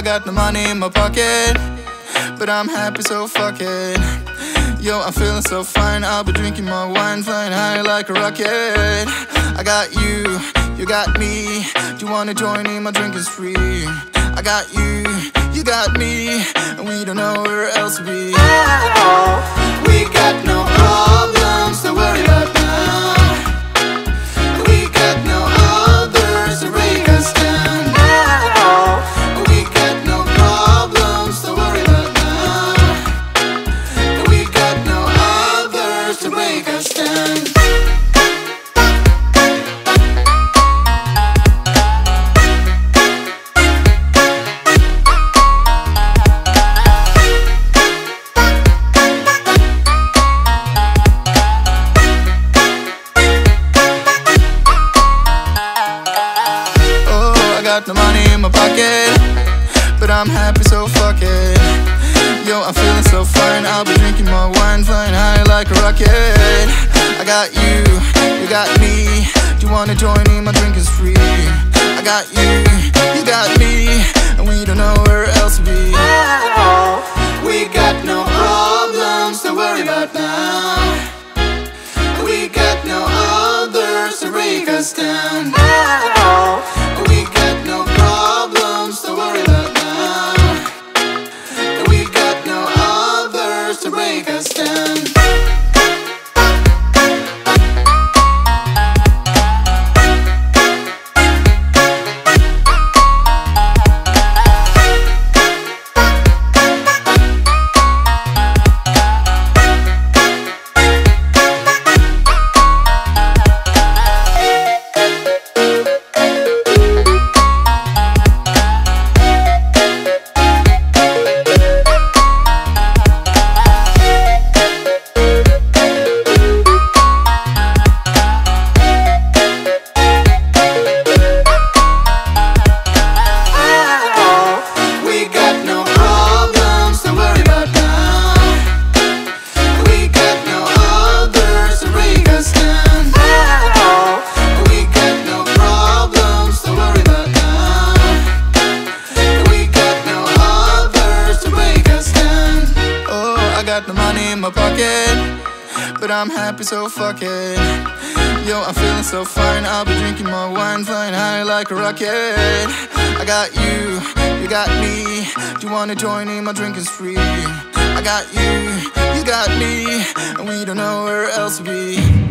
I got no money in my pocket, but I'm happy, so fuck it. Yo, I'm feeling so fine. I'll be drinking more wine, flying high like a rocket. I got you, you got me. Do you wanna join in my drinking spree? I got you, you got me, and we don't know where else to be. Break. Oh, I got no money in my pocket, but I'm happy, so fuck it. I'm feeling so fine. I'll be drinking more wine, flying high like a rocket. I got you, you got me. Do you wanna join me? my drink is free I got you, you got me, and we don't know where else to be. oh, We got no problems to worry about now. We got no others to break us down. Break us down. Got no money in my pocket, but I'm happy, so fuck it. Yo, I'm feeling so fine. I'll be drinking more wine, flying high like a rocket. I got you, you got me. Do you wanna join in my drinking spree? I got you, you got me, and we don't know where else to be.